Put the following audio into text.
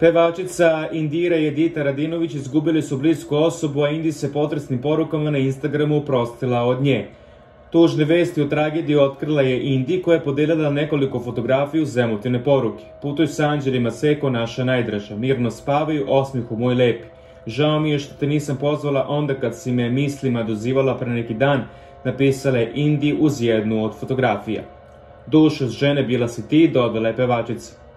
Pevačica Indira i Edita Radinović izgubili su blisku osobu, a Indi se potresnim porukama na Instagramu uprostila od nje. Tužne vesti o tragediji otkrila je Indi koja je podelila nekoliko fotografiju uz emotivne poruke. Putuj sa anđelima seko naša najdraža, mirno spavaju, osmihu moj lepi. Žao mi je što te nisam pozvala onda kad si me mislima dozivala pre neki dan, napisala je Indi uz jednu od fotografija. Duša žene bila si ti, dodala je pevačica.